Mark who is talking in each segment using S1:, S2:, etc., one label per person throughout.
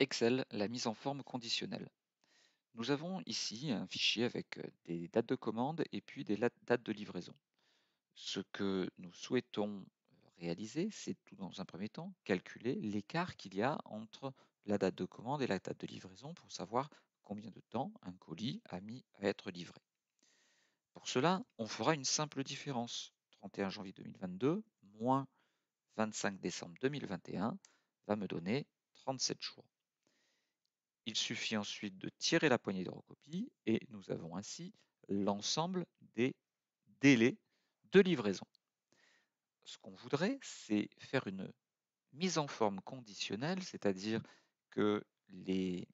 S1: Excel, la mise en forme conditionnelle. Nous avons ici un fichier avec des dates de commande et puis des dates de livraison. Ce que nous souhaitons réaliser, c'est tout dans un premier temps calculer l'écart qu'il y a entre la date de commande et la date de livraison pour savoir combien de temps un colis a mis à être livré. Pour cela, on fera une simple différence. 31 janvier 2022 moins 25 décembre 2021 va me donner 37 jours. Il suffit ensuite de tirer la poignée de recopie et nous avons ainsi l'ensemble des délais de livraison. Ce qu'on voudrait, c'est faire une mise en forme conditionnelle, c'est-à-dire que les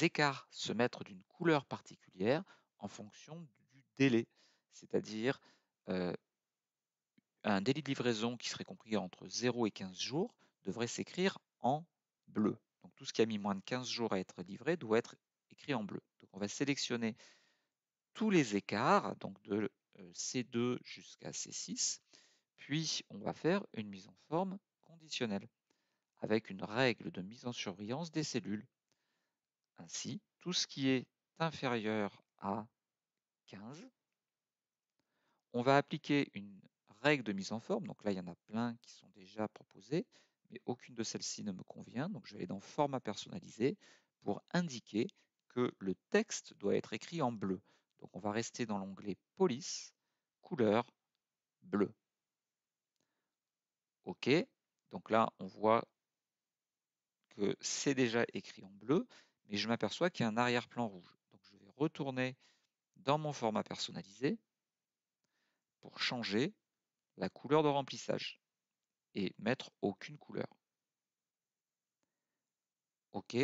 S1: écarts se mettent d'une couleur particulière en fonction du délai, c'est-à-dire euh, un délai de livraison qui serait compris entre 0 et 15 jours devrait s'écrire en bleu. Donc tout ce qui a mis moins de 15 jours à être livré doit être écrit en bleu. Donc on va sélectionner tous les écarts, donc de euh, C2 jusqu'à C6, puis on va faire une mise en forme conditionnelle avec une règle de mise en surveillance des cellules. Ainsi, tout ce qui est inférieur à 15, on va appliquer une règle de mise en forme. Donc là, il y en a plein qui sont déjà proposées mais aucune de celles-ci ne me convient. Donc je vais aller dans Format personnalisé pour indiquer que le texte doit être écrit en bleu. Donc on va rester dans l'onglet Police, couleur bleu. OK. Donc là, on voit que c'est déjà écrit en bleu, mais je m'aperçois qu'il y a un arrière-plan rouge. Donc je vais retourner dans mon format personnalisé pour changer la couleur de remplissage et mettre aucune couleur. OK.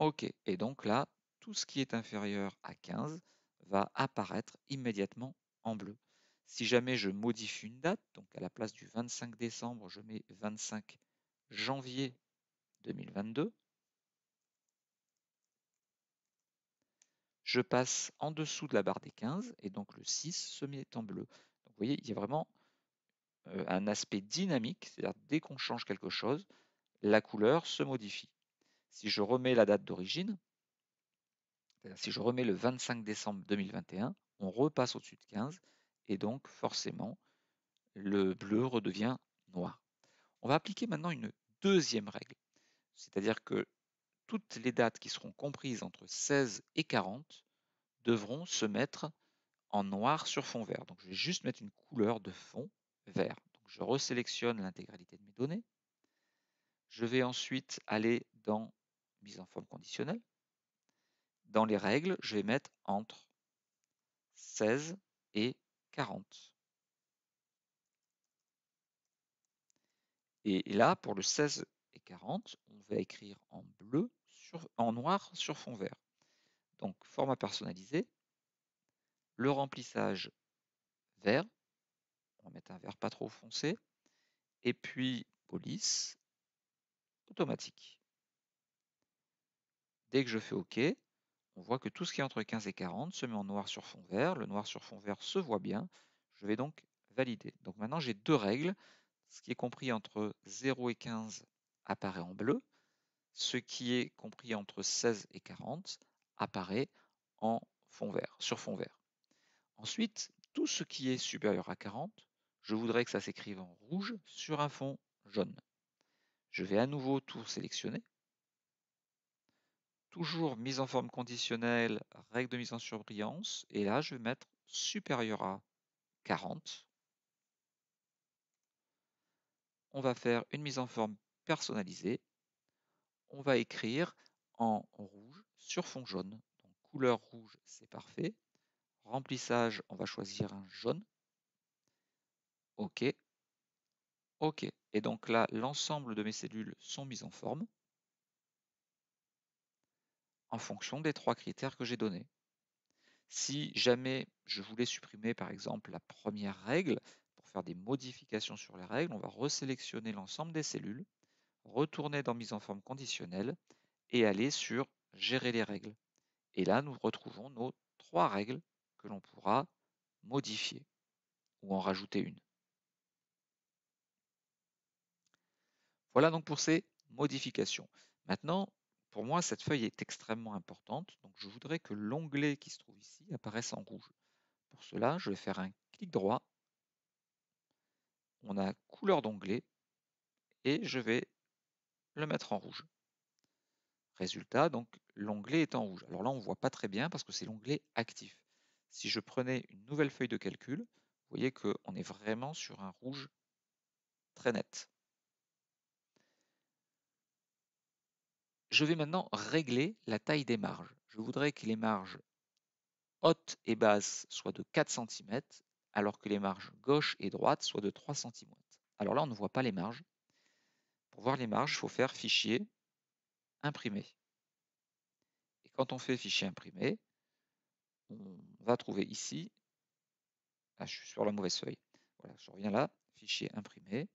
S1: OK. Et donc là, tout ce qui est inférieur à 15 va apparaître immédiatement en bleu. Si jamais je modifie une date, donc à la place du 25 décembre, je mets 25 janvier 2022, je passe en dessous de la barre des 15 et donc le 6 se met en bleu. Vous voyez, il y a vraiment un aspect dynamique, c'est-à-dire dès qu'on change quelque chose, la couleur se modifie. Si je remets la date d'origine, si je remets le 25 décembre 2021, on repasse au-dessus de 15 et donc forcément le bleu redevient noir. On va appliquer maintenant une deuxième règle, c'est-à-dire que toutes les dates qui seront comprises entre 16 et 40 devront se mettre en noir sur fond vert. Donc je vais juste mettre une couleur de fond Donc, je resélectionne l'intégralité de mes données. Je vais ensuite aller dans mise en forme conditionnelle. Dans les règles, je vais mettre entre 16 et 40. Et là, pour le 16 et 40, on va écrire en bleu, sur, en noir sur fond vert. Donc, format personnalisé, le remplissage vert, va mettre un vert pas trop foncé. Et puis police, automatique. Dès que je fais OK, on voit que tout ce qui est entre 15 et 40 se met en noir sur fond vert. Le noir sur fond vert se voit bien. Je vais donc valider. Donc maintenant, j'ai deux règles. Ce qui est compris entre 0 et 15 apparaît en bleu. Ce qui est compris entre 16 et 40 apparaît en fond vert, sur fond vert. Ensuite, tout ce qui est supérieur à 40 je voudrais que ça s'écrive en rouge sur un fond jaune. Je vais à nouveau tout sélectionner. Toujours mise en forme conditionnelle, règle de mise en surbrillance. Et là, je vais mettre supérieur à 40. On va faire une mise en forme personnalisée. On va écrire en rouge sur fond jaune. Donc couleur rouge, c'est parfait. Remplissage, on va choisir un jaune. OK. OK. Et donc là, l'ensemble de mes cellules sont mises en forme en fonction des trois critères que j'ai donnés. Si jamais je voulais supprimer par exemple la première règle, pour faire des modifications sur les règles, on va resélectionner l'ensemble des cellules, retourner dans mise en forme conditionnelle et aller sur gérer les règles. Et là, nous retrouvons nos trois règles que l'on pourra modifier ou en rajouter une. Voilà donc pour ces modifications. Maintenant, pour moi, cette feuille est extrêmement importante, donc je voudrais que l'onglet qui se trouve ici apparaisse en rouge. Pour cela, je vais faire un clic droit. On a couleur d'onglet et je vais le mettre en rouge. Résultat, donc l'onglet est en rouge. Alors là, on ne voit pas très bien parce que c'est l'onglet actif. Si je prenais une nouvelle feuille de calcul, vous voyez qu'on est vraiment sur un rouge très net. Je vais maintenant régler la taille des marges. Je voudrais que les marges hautes et basses soient de 4 cm, alors que les marges gauche et droite soient de 3 cm. Alors là, on ne voit pas les marges. Pour voir les marges, il faut faire fichier, imprimer. Et quand on fait fichier imprimé, on va trouver ici, ah, je suis sur la mauvaise feuille, voilà, je reviens là, fichier imprimé.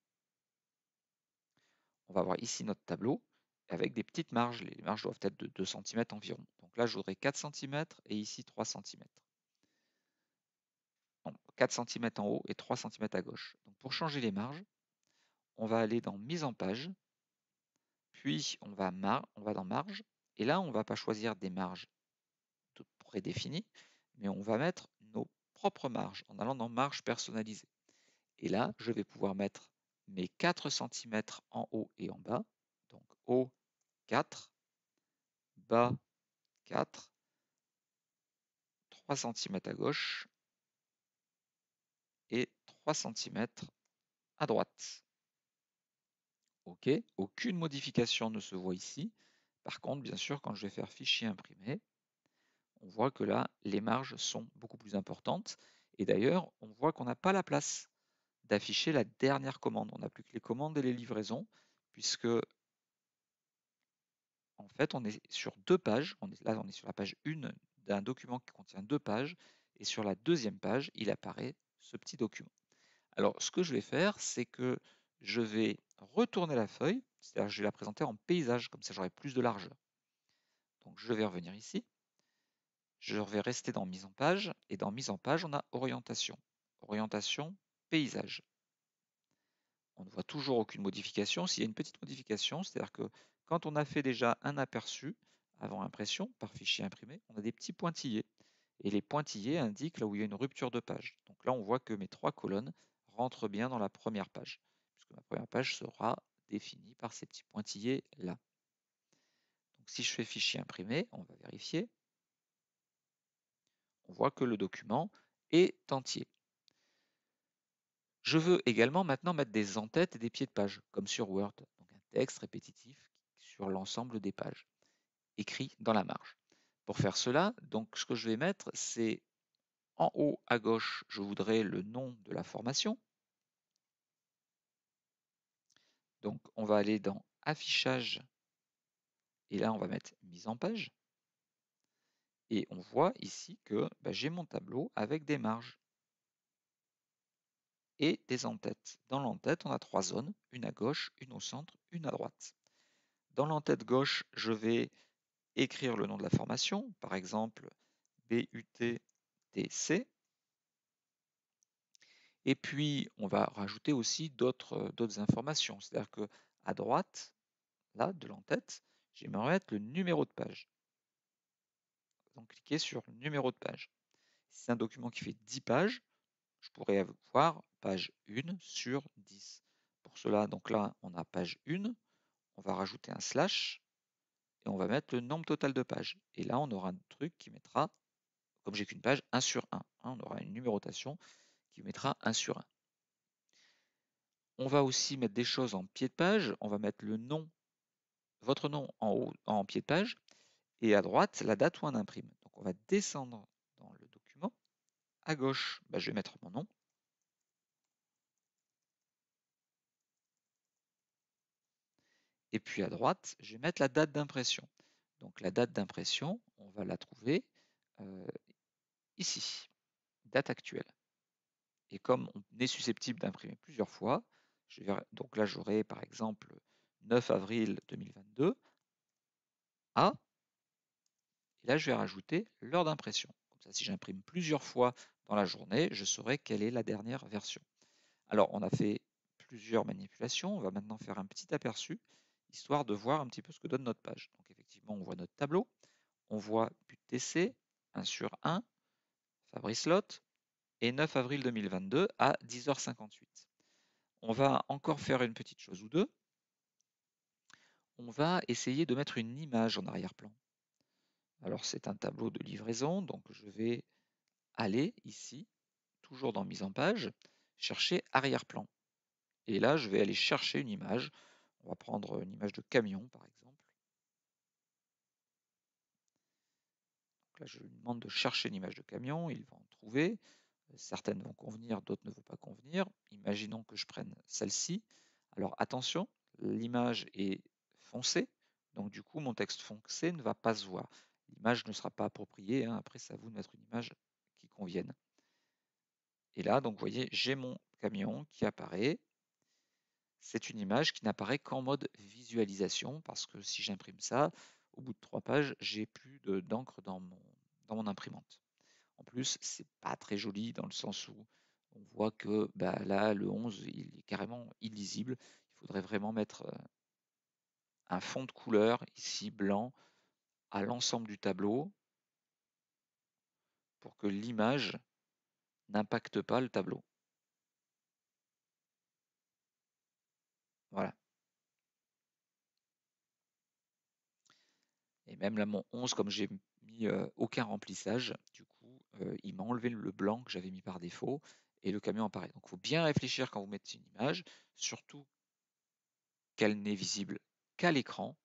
S1: On va voir ici notre tableau avec des petites marges. Les marges doivent être de 2 cm environ. Donc là, je voudrais 4 cm et ici 3 cm. 4 cm en haut et 3 cm à gauche. Donc pour changer les marges, on va aller dans mise en page, puis on va, on va dans marge, et là on ne va pas choisir des marges prédéfinies, mais on va mettre nos propres marges en allant dans marge personnalisée. Et là, je vais pouvoir mettre mes 4 cm en haut et en bas, haut 4, bas 4, 3 cm à gauche et 3 cm à droite. OK, aucune modification ne se voit ici. Par contre, bien sûr, quand je vais faire fichier imprimé, on voit que là, les marges sont beaucoup plus importantes. Et d'ailleurs, on voit qu'on n'a pas la place d'afficher la dernière commande. On n'a plus que les commandes et les livraisons, puisque en fait, on est sur deux pages. Là, on est sur la page 1 d'un document qui contient deux pages. Et sur la deuxième page, il apparaît ce petit document. Alors, ce que je vais faire, c'est que je vais retourner la feuille, c'est-à-dire je vais la présenter en paysage, comme ça j'aurai plus de largeur. Donc je vais revenir ici, je vais rester dans mise en page, et dans mise en page, on a orientation. Orientation, paysage. On ne voit toujours aucune modification. S'il y a une petite modification, c'est-à-dire que quand on a fait déjà un aperçu avant impression par fichier imprimé, on a des petits pointillés. Et les pointillés indiquent là où il y a une rupture de page. Donc là, on voit que mes trois colonnes rentrent bien dans la première page ma première page sera définie par ces petits pointillés là. Donc si je fais fichier imprimé, on va vérifier. On voit que le document est entier. Je veux également maintenant mettre des en-têtes et des pieds de page, comme sur Word. Donc un texte répétitif sur l'ensemble des pages, écrit dans la marge. Pour faire cela, donc ce que je vais mettre, c'est en haut à gauche, je voudrais le nom de la formation. Donc, on va aller dans Affichage et là, on va mettre Mise en page. Et on voit ici que bah, j'ai mon tableau avec des marges et des en-têtes. Dans l'en-tête, on a trois zones, une à gauche, une au centre, une à droite. Dans l'en-tête gauche, je vais écrire le nom de la formation, par exemple BUTTC. Et puis, on va rajouter aussi d'autres informations. C'est-à-dire qu'à droite, là, de l'entête, j'aimerais mettre le numéro de page. Donc, cliquez sur numéro de page. Si c'est un document qui fait 10 pages, je pourrais avoir page 1 sur 10. Pour cela, donc là, on a page 1, on va rajouter un slash et on va mettre le nombre total de pages. Et là, on aura un truc qui mettra, comme j'ai qu'une page, 1 sur 1. Hein, on aura une numérotation qui mettra 1 sur 1. On va aussi mettre des choses en pied de page. On va mettre le nom, votre nom en haut, en pied de page, et à droite, la date où on imprime. Donc on va descendre dans le document. À gauche, bah, je vais mettre mon nom. Et puis à droite, je vais mettre la date d'impression. Donc la date d'impression, on va la trouver euh, ici, date actuelle. Et comme on est susceptible d'imprimer plusieurs fois, donc là j'aurai par exemple 9 avril 2022 à, et là je vais rajouter l'heure d'impression. Comme ça, si j'imprime plusieurs fois dans la journée, je saurai quelle est la dernière version. Alors on a fait plusieurs manipulations, on va maintenant faire un petit aperçu. Histoire de voir un petit peu ce que donne notre page. Donc effectivement, on voit notre tableau, on voit but TC, 1 sur 1, Fabrice Lot, et 9 avril 2022 à 10h58. On va encore faire une petite chose ou deux. On va essayer de mettre une image en arrière-plan. Alors c'est un tableau de livraison, donc je vais aller ici, toujours dans mise en page, chercher arrière-plan. Et là, je vais aller chercher une image. On va prendre une image de camion, par exemple. là, je lui demande de chercher une image de camion, il va en trouver. Certaines vont convenir, d'autres ne vont pas convenir. Imaginons que je prenne celle-ci. Alors attention, l'image est foncée, donc du coup mon texte foncé ne va pas se voir. L'image ne sera pas appropriée, hein. après c'est à vous de mettre une image qui convienne. Et là, donc vous voyez, j'ai mon camion qui apparaît. C'est une image qui n'apparaît qu'en mode visualisation, parce que si j'imprime ça, au bout de trois pages, j'ai plus d'encre dans mon, imprimante. En plus, c'est pas très joli dans le sens où on voit que bah, là, le 11, il est carrément illisible. Il faudrait vraiment mettre euh, un fond de couleur, ici blanc, à l'ensemble du tableau pour que l'image n'impacte pas le tableau. Voilà. Et même là, mon 11, comme j'ai mis aucun remplissage, du coup, il m'a enlevé le blanc que j'avais mis par défaut et le camion apparaît. Donc, il faut bien réfléchir quand vous mettez une image, surtout qu'elle n'est visible qu'à l'écran.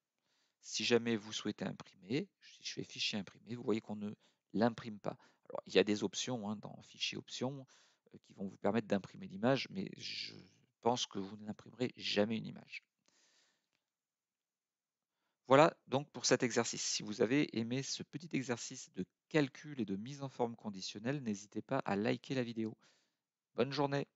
S1: Si jamais vous souhaitez imprimer, si je fais fichier imprimé, vous voyez qu'on ne l'imprime pas. Alors, il y a des options hein, dans fichier options qui vont vous permettre d'imprimer l'image, mais je pense que vous n'imprimerez jamais une image. Voilà donc pour cet exercice. Si vous avez aimé ce petit exercice de calcul et de mise en forme conditionnelle, n'hésitez pas à liker la vidéo. Bonne journée